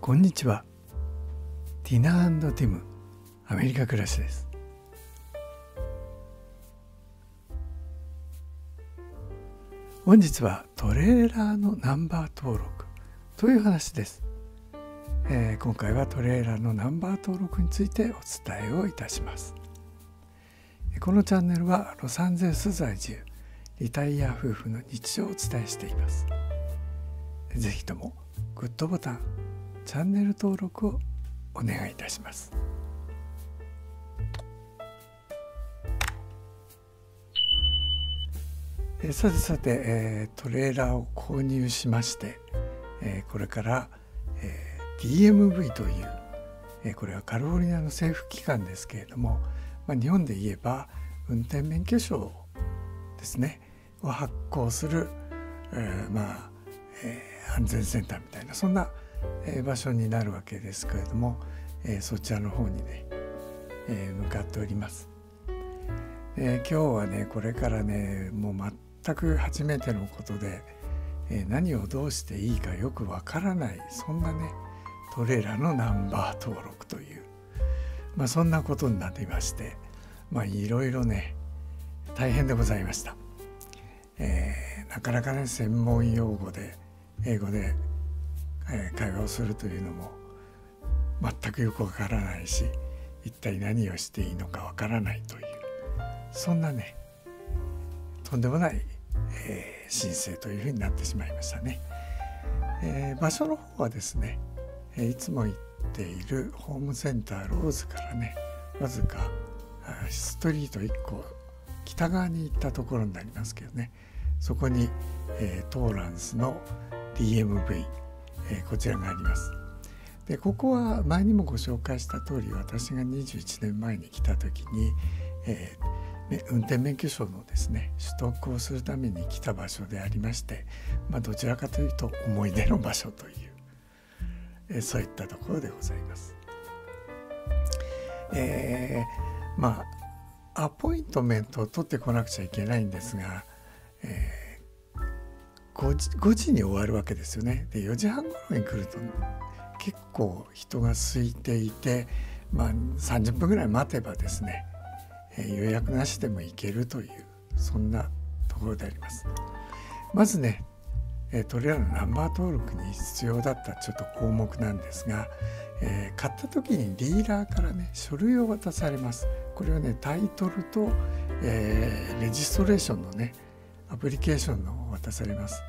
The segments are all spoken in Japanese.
こんにちは。ティナティムアメリカ暮らしです。本日はトレーラーのナンバー登録という話です、えー、今回はトレーラーのナンバー登録についてお伝えをいたします。このチャンネルはロサンゼルス在住リタイア夫婦の日常をお伝えしています。ぜひともグッドボタンチャンネル登録をお願いいたします。えさてさて、えー、トレーラーを購入しまして、えー、これから、えー、DMV という、えー、これはカリフォルニアの政府機関ですけれども、まあ、日本で言えば運転免許証ですね。を発行する、えー、まあ、えー、安全センターみたいなそんな、場所になるわけですけれども、え、そちらの方にね、え、向かっております。え、今日はねこれからねもう全く初めてのことで、え、何をどうしていいかよくわからないそんなねトレーラーのナンバー登録という、まあ、そんなことになっていましてまあいろいろね大変でございました。えー、なかなかね専門用語で英語で、え、会話をするというのも全くよくわからないし一体何をしていいのかわからないというそんなねとんでもない、えー、申請というふうになってしまいましたね。えー、場所の方はですね、え、いつも行っているホームセンターローズからねわずかストリート1個北側に行ったところになりますけどねそこに、えー、トーランスの DMV、え、こちらがあります。でここは前にもご紹介した通り私が21年前に来た時に、えー、運転免許証のですね取得をするために来た場所でありまして、まあ、どちらかというと思い出の場所という、えー、そういったところでございます。えー、まあアポイントメントを取ってこなくちゃいけないんですが、5, 時5時に終わるわけですよね。で4時半頃に来ると結構人が空いていて、まあ、30分ぐらい待てばですね、えー、予約なしでも行けるというそんなところであります。まずね、えー、トレーラーのナンバー登録に必要だったちょっと項目なんですが、えー、買った時にディーラーからね書類を渡されます。これはねタイトルと、え、レジストレーションのねアプリケーションの渡されます。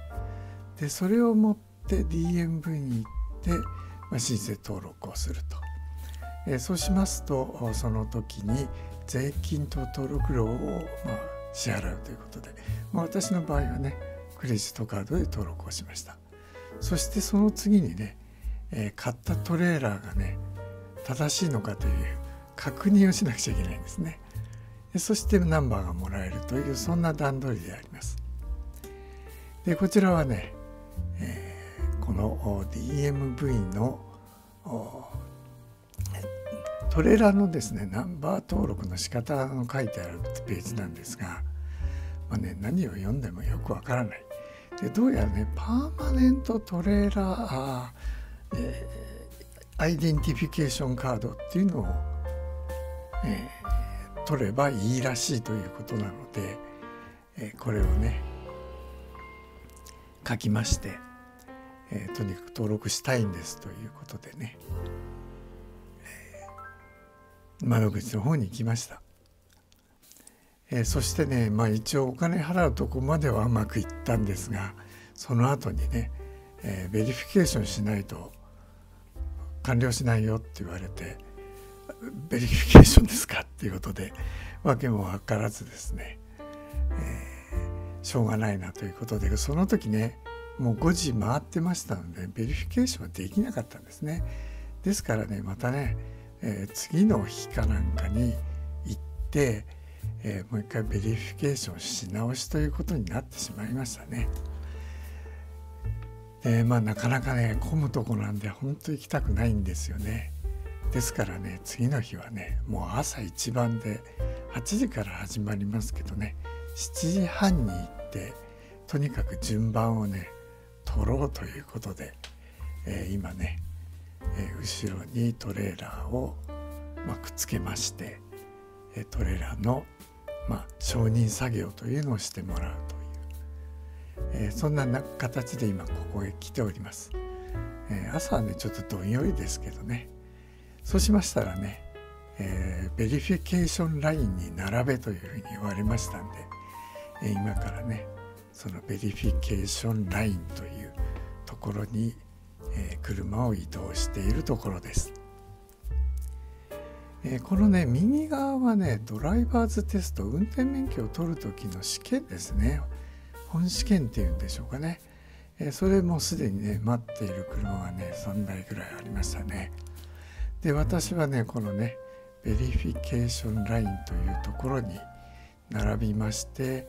でそれを持って DMV に行ってまあ、申請登録をすると、えー、そうしますとその時に税金と登録料を、まあ、支払うということで、まあ、私の場合はねクレジットカードで登録をしました。そしてその次にね、えー、買ったトレーラーがね正しいのかという確認をしなくちゃいけないんですね。そしてナンバーがもらえるというそんな段取りであります。でこちらはね、この DMV のトレーラーのですねナンバー登録の仕方の書いてあるページなんですが、まあね、何を読んでもよくわからない。でどうやらねパーマネントトレーラー、えー、アイデンティフィケーションカードっていうのを、えー、取ればいいらしいということなので、えー、これをね書きましてえー、とにかく登録したいんですということでね、えー、窓口の方に行きました、えー、そしてねまあ一応お金払うとこまではうまくいったんですがその後にね、えー、 verification しないと完了しないよって言われて verification ですかっていうことで訳も分からずですね、えー、しょうがないなということでその時ねもう5時回ってましたので verification はできなかったんですね。ですからねまたね、えー、次の日かなんかに行って、えー、もう一回 verification し直しということになってしまいましたね。でまあなかなかね混むとこなんで本当行きたくないんですよね。ですからね次の日はねもう朝一番で8時から始まりますけどね7時半に行ってとにかく順番をね取ろうということで、えー、今ね、え後ろにトレーラーを、まくっつけましてえトレーラーの、ま承認作業というのをしてもらうという、えそんな形で今ここへ来ております。え朝はねちょっとどんよりですけどねそうしましたらね、え、 verification line に並べというふうに言われましたんで、今からねその verification line というところに、車を移動しているところです。このね右側はね driver's test 運転免許を取る時の試験ですね。本試験っていうんでしょうかね、それもすでにね待っている車がね3台ぐらいありましたね。で私はねこのね verification line というところに並びまして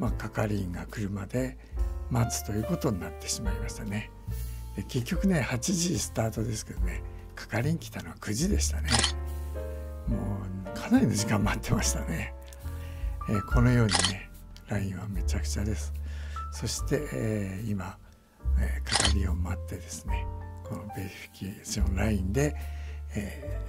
まあ係員が来るまで待つということになってしまいましたね。で結局ね8時スタートですけどね係員来たのは9時でしたね。もうかなりの時間待ってましたね、えー、このようにねラインはめちゃくちゃです。そして、えー、今、えー、係を待ってですねこの verification line で、え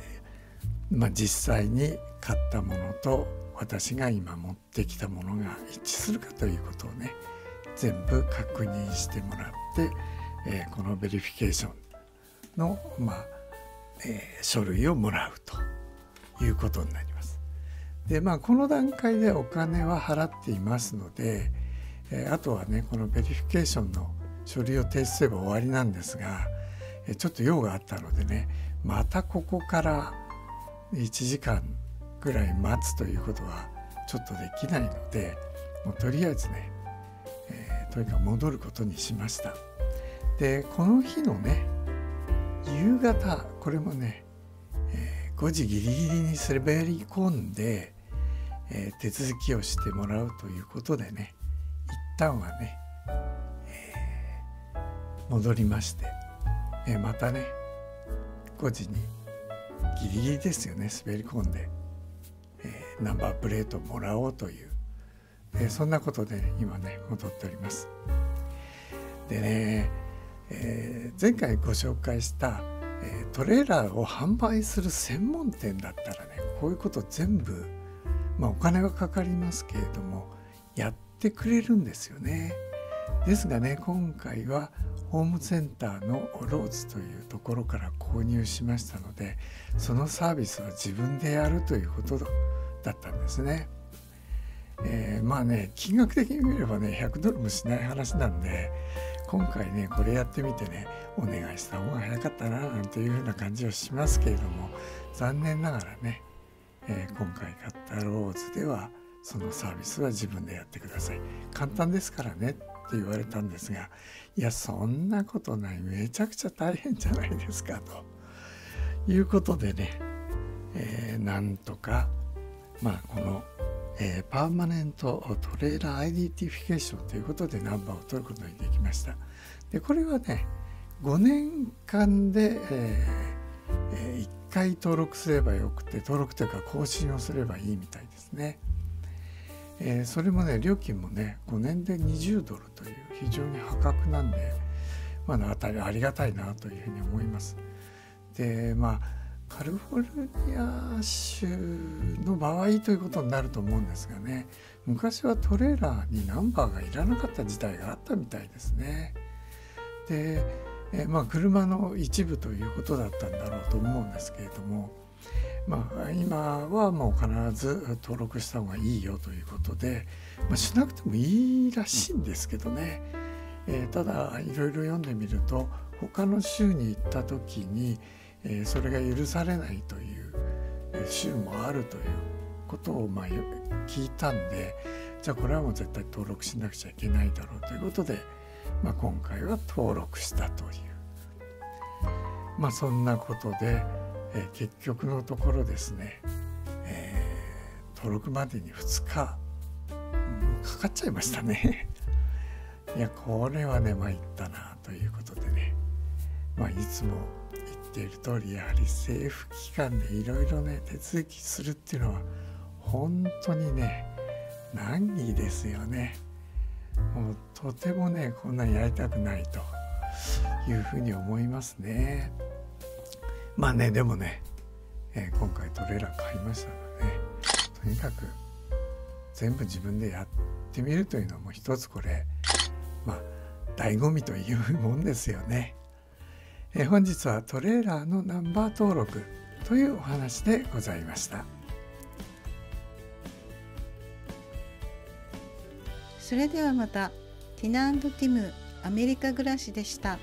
ー、まあ、実際に買ったものと私が今持ってきたものが一致するかということをね全部確認してもらって、えこの verification の、まあえ書類をもらうと。いうことになります。でまあこの段階でお金は払っていますので、えあとはねこの verification の書類を提出すれば終わりなんですが、えちょっと用があったのでねまたここから1時間ぐらい待つということはちょっとできないのでもうとりあえずね、えー、とにかく戻ることにしました。でこの日のね夕方これもねえ5時ギリギリに滑り込んで、えー、手続きをしてもらうということでね一旦はね、えー、戻りまして、え、またね5時にギリギリですよね滑り込んで、ナンバープレートもらおうという、え、そんなことで、今ね戻っております。でね、えー、前回ご紹介したえトレーラーを販売する専門店だったらねこういうこと全部、まあ、お金はかかりますけれどもやってくれるんですよね。ですがね今回はホームセンターのローズというところから購入しましたのでそのサービスは自分でやるということだったんですね。えー、まあね金額的に見ればね100ドルもしない話なんで今回ねこれやってみてねお願いした方が早かったななんていうふうな感じをしますけれども残念ながらね、えー、今回買った Lowe's ではそのサービスは自分でやってください簡単ですからねって言われたんですがいやそんなことないめちゃくちゃ大変じゃないですかということでね、えー、なんとかまあこのえー、 Permanent Trailer Identification ということでナンバーを取ることができました。でこれはね5年間で、ええー、1回登録すればよくて登録というか更新をすればいいみたいですね。えー、それもね料金もね5年で20ドルという非常に破格なんで、まあ、ありがたいなというふうに思います。でまあカリフォルニア州の場合ということになると思うんですがね昔はトレーラーにナンバーがいらなかった時代があったみたいですね。でえまあ車の一部ということだったんだろうと思うんですけれども、まあ、今はもう必ず登録した方がいいよということで、まあ、しなくてもいいらしいんですけどね、えー、ただいろいろ読んでみると他の州に行った時にえそれが許されないという州もあるということをま聞いたんでじゃあこれはもう絶対登録しなくちゃいけないだろうということで、まあ、今回は登録したという。まあそんなことで、え結局のところですね、えー、登録までに2日かかっちゃいましたね。いやこれはね参ったなということでね。まあいつもている通りやはり政府機関でいろいろね手続きするっていうのは本当にね難儀ですよね。もうとてもねこんなんやりたくないというふうに思いますね。まあねでもね、えー、今回トレーラー買いましたので、ね、とにかく全部自分でやってみるというのも一つこれまあ醍醐味というもんですよね。え、本日はトレーラーのナンバー登録というお話でございました。それではまたティナティムアメリカ暮らしでした。